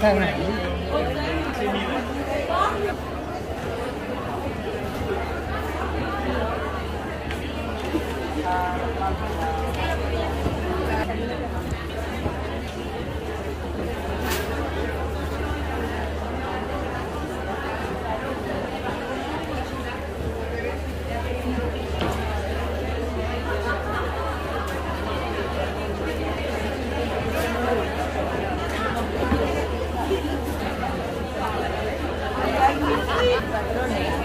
看看。Gracias.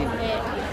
É.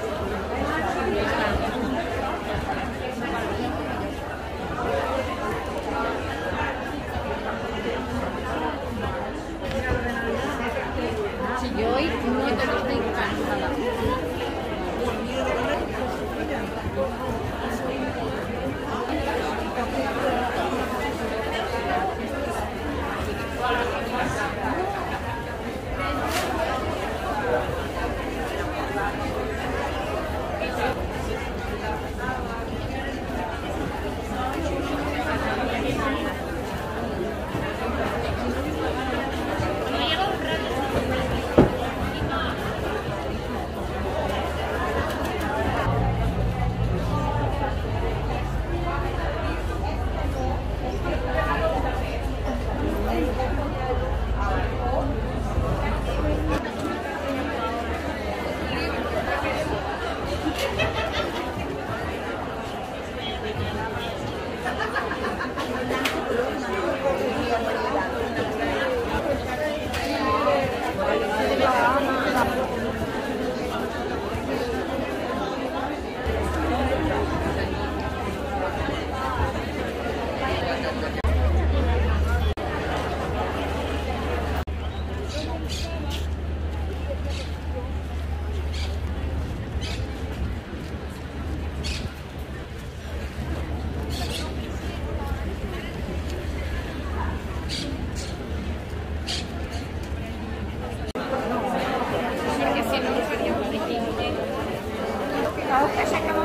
Oke.